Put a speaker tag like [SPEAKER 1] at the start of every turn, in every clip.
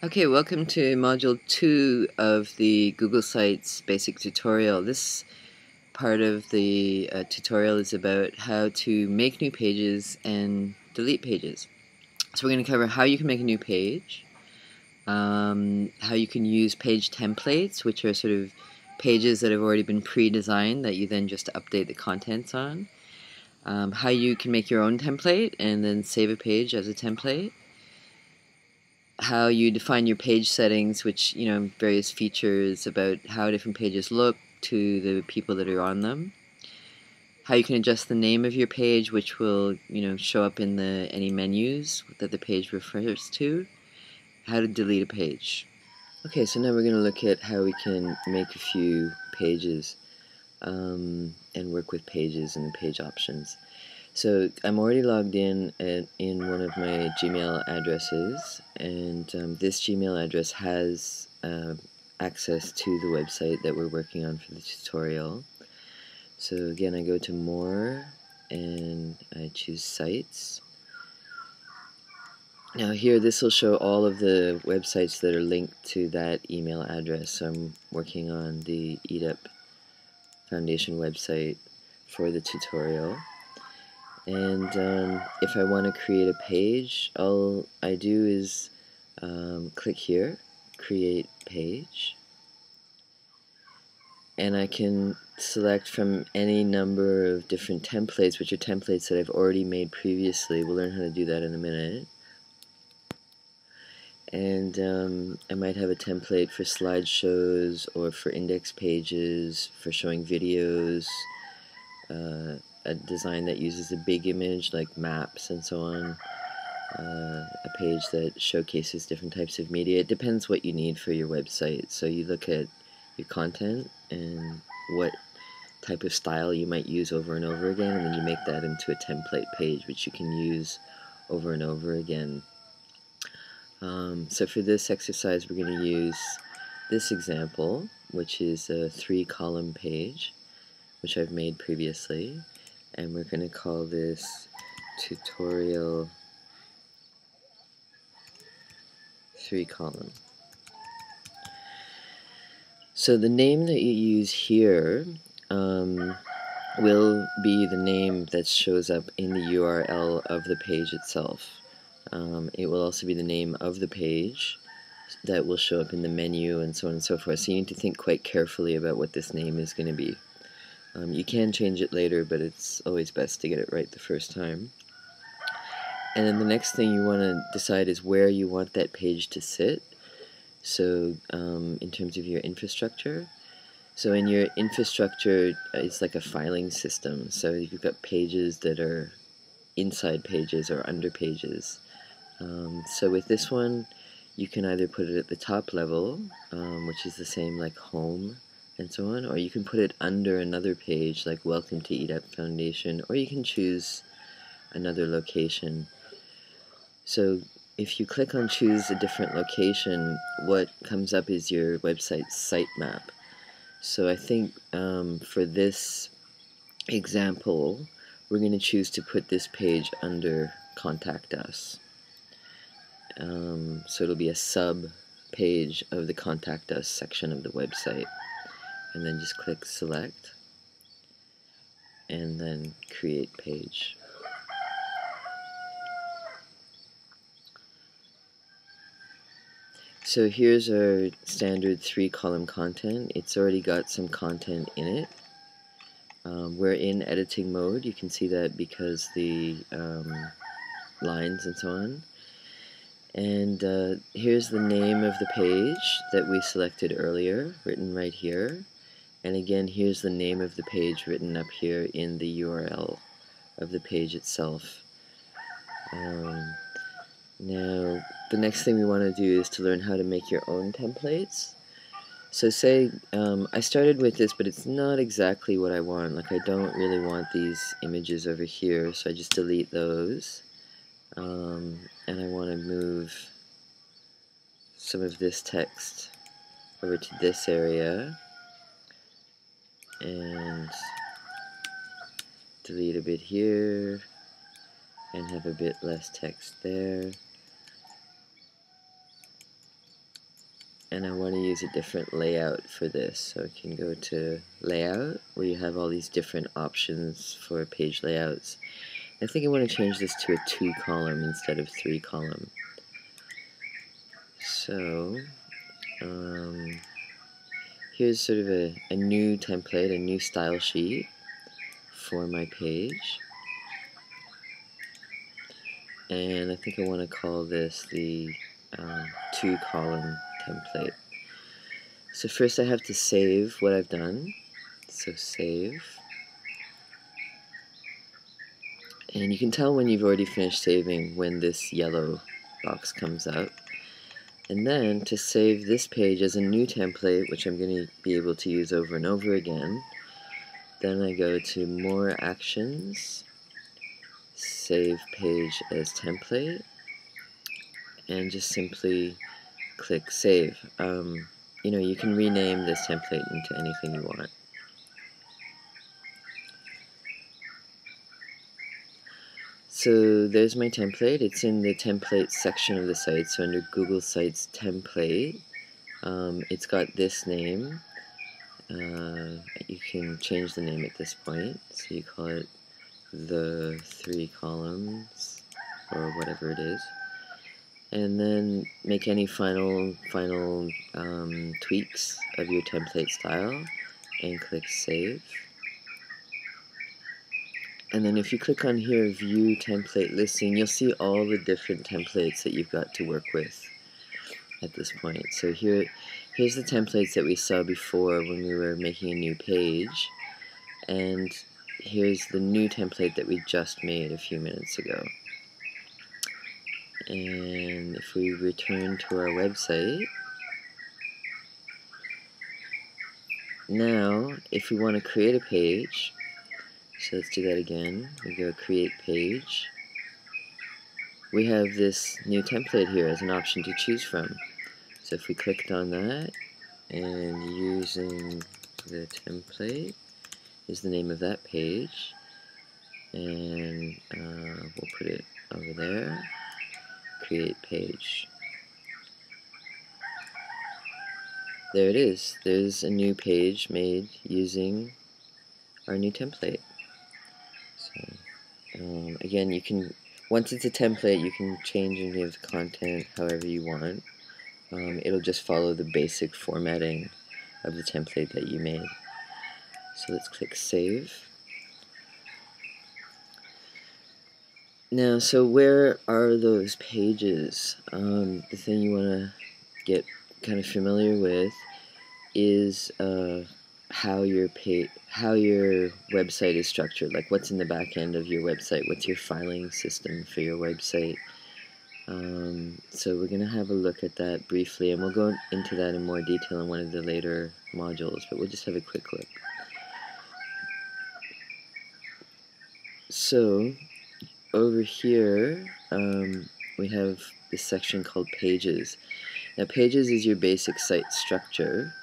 [SPEAKER 1] Okay, welcome to module 2 of the Google Sites basic tutorial. This part of the uh, tutorial is about how to make new pages and delete pages. So we're going to cover how you can make a new page, um, how you can use page templates, which are sort of pages that have already been pre-designed that you then just update the contents on, um, how you can make your own template and then save a page as a template, how you define your page settings, which, you know, various features about how different pages look to the people that are on them, how you can adjust the name of your page, which will, you know, show up in the any menus that the page refers to, how to delete a page. Okay, so now we're going to look at how we can make a few pages um, and work with pages and page options. So I'm already logged in at, in one of my Gmail addresses, and um, this Gmail address has uh, access to the website that we're working on for the tutorial. So again, I go to More, and I choose Sites. Now here, this will show all of the websites that are linked to that email address. So I'm working on the EDUP Foundation website for the tutorial and um, if I want to create a page all I do is um, click here create page. And I can select from any number of different templates which are templates that I've already made previously. We'll learn how to do that in a minute. And um, I might have a template for slideshows or for index pages for showing videos uh, a design that uses a big image like maps and so on. Uh, a page that showcases different types of media. It depends what you need for your website. So you look at your content and what type of style you might use over and over again, and then you make that into a template page which you can use over and over again. Um, so for this exercise, we're going to use this example, which is a three column page, which I've made previously and we're going to call this tutorial 3 column. So the name that you use here um, will be the name that shows up in the URL of the page itself. Um, it will also be the name of the page that will show up in the menu and so on and so forth. So you need to think quite carefully about what this name is going to be. Um, you can change it later, but it's always best to get it right the first time. And then the next thing you want to decide is where you want that page to sit. So um, in terms of your infrastructure. So in your infrastructure, uh, it's like a filing system. So you've got pages that are inside pages or under pages. Um, so with this one, you can either put it at the top level, um, which is the same like home, and so on, or you can put it under another page like Welcome to EDUP Foundation, or you can choose another location. So if you click on choose a different location, what comes up is your website's sitemap. So I think um, for this example, we're going to choose to put this page under Contact Us. Um, so it'll be a sub page of the Contact Us section of the website and then just click select and then create page. So here's our standard three column content. It's already got some content in it. Um, we're in editing mode. You can see that because the um, lines and so on. And uh, here's the name of the page that we selected earlier, written right here. And again, here's the name of the page written up here in the URL of the page itself. Um, now, the next thing we want to do is to learn how to make your own templates. So say, um, I started with this, but it's not exactly what I want. Like, I don't really want these images over here, so I just delete those. Um, and I want to move some of this text over to this area and delete a bit here and have a bit less text there and I want to use a different layout for this. So I can go to layout where you have all these different options for page layouts. I think I want to change this to a two column instead of three column. So um, here's sort of a, a new template, a new style sheet for my page. And I think I want to call this the um, two column template. So first I have to save what I've done. So save. And you can tell when you've already finished saving when this yellow box comes up. And then to save this page as a new template, which I'm going to be able to use over and over again, then I go to More Actions, Save Page as Template, and just simply click Save. Um, you know, you can rename this template into anything you want. So there's my template. It's in the template section of the site. So under Google Sites template, um, it's got this name. Uh, you can change the name at this point. So you call it the three columns or whatever it is and then make any final final um, tweaks of your template style and click save and then if you click on here view template listing you'll see all the different templates that you've got to work with at this point. So here here's the templates that we saw before when we were making a new page. And here's the new template that we just made a few minutes ago. And if we return to our website. Now if we want to create a page so let's do that again we go create page we have this new template here as an option to choose from so if we clicked on that and using the template is the name of that page and uh, we'll put it over there create page. There it is. There's a new page made using our new template. Again, you can, once it's a template, you can change any of the content however you want. Um, it'll just follow the basic formatting of the template that you made. So let's click Save. Now, so where are those pages? Um, the thing you want to get kind of familiar with is uh, how your page, how your website is structured. Like, what's in the back end of your website? What's your filing system for your website? Um, so we're going to have a look at that briefly, and we'll go into that in more detail in one of the later modules. But we'll just have a quick look. So over here, um, we have this section called Pages. Now, Pages is your basic site structure.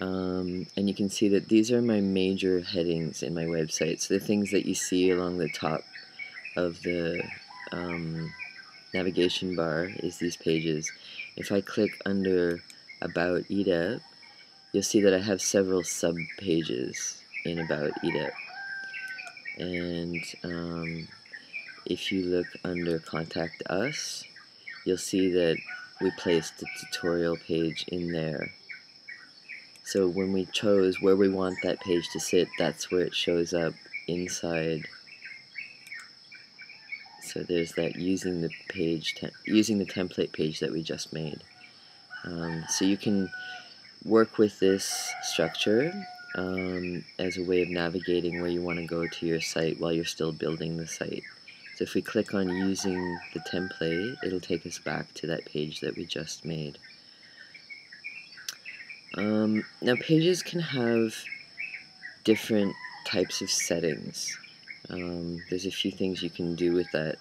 [SPEAKER 1] Um, and you can see that these are my major headings in my website. So the things that you see along the top of the um, navigation bar is these pages. If I click under About EDEP, you'll see that I have several sub-pages in About EDEP. And um, if you look under Contact Us, you'll see that we placed the tutorial page in there. So when we chose where we want that page to sit, that's where it shows up inside. So there's that using the page, using the template page that we just made. Um, so you can work with this structure um, as a way of navigating where you want to go to your site while you're still building the site. So if we click on using the template, it'll take us back to that page that we just made. Um, now pages can have different types of settings. Um, there's a few things you can do with that.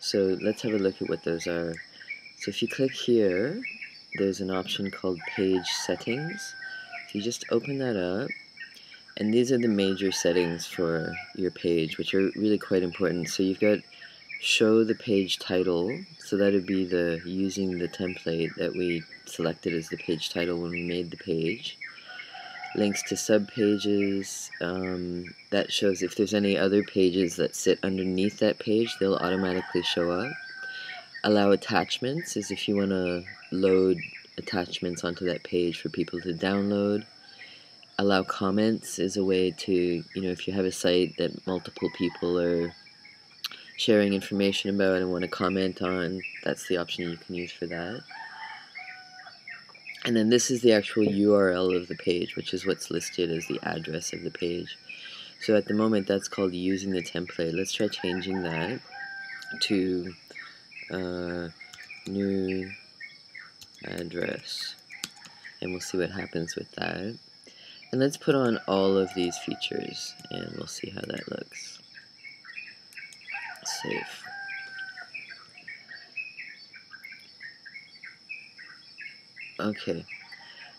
[SPEAKER 1] So let's have a look at what those are. So if you click here, there's an option called Page Settings. If you just open that up, and these are the major settings for your page, which are really quite important. So you've got show the page title, so that would be the using the template that we selected as the page title when we made the page. Links to subpages, um, that shows if there's any other pages that sit underneath that page, they'll automatically show up. Allow attachments is if you want to load attachments onto that page for people to download. Allow comments is a way to, you know, if you have a site that multiple people are sharing information about and want to comment on, that's the option you can use for that. And then this is the actual URL of the page, which is what's listed as the address of the page. So at the moment, that's called using the template. Let's try changing that to uh, new address. And we'll see what happens with that. And let's put on all of these features, and we'll see how that looks save. Okay,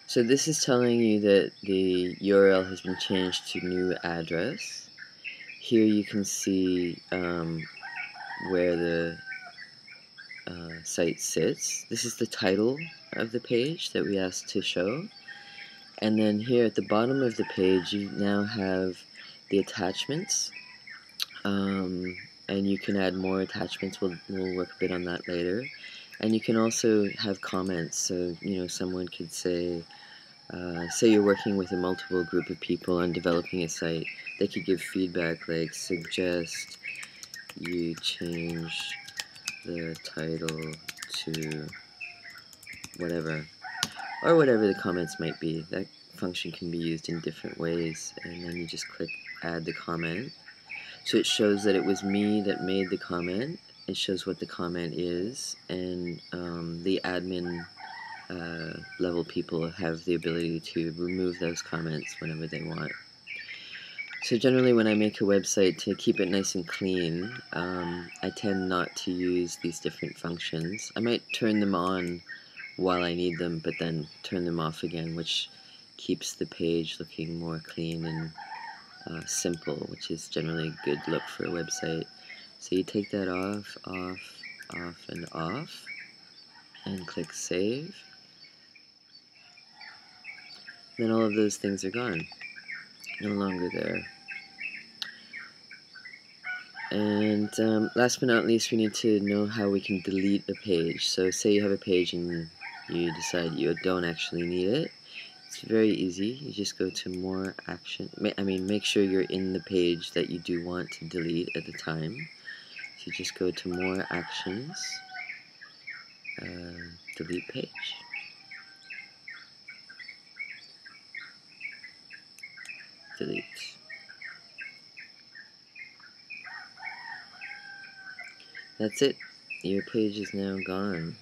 [SPEAKER 1] so this is telling you that the URL has been changed to new address. Here you can see um, where the uh, site sits. This is the title of the page that we asked to show. And then here at the bottom of the page, you now have the attachments. Um, and you can add more attachments. We'll, we'll work a bit on that later. And you can also have comments. So, you know, someone could say, uh, say you're working with a multiple group of people on developing a site. They could give feedback like suggest you change the title to whatever, or whatever the comments might be. That function can be used in different ways, and then you just click add the comment. So it shows that it was me that made the comment. It shows what the comment is, and um, the admin uh, level people have the ability to remove those comments whenever they want. So generally when I make a website to keep it nice and clean, um, I tend not to use these different functions. I might turn them on while I need them, but then turn them off again, which keeps the page looking more clean and uh, simple, which is generally a good look for a website. So you take that off, off, off, and off, and click Save. Then all of those things are gone, no longer there. And um, last but not least, we need to know how we can delete a page. So say you have a page and you decide you don't actually need it. It's very easy. You just go to more action. I mean, make sure you're in the page that you do want to delete at the time. So you just go to more actions, uh, delete page. Delete. That's it. Your page is now gone.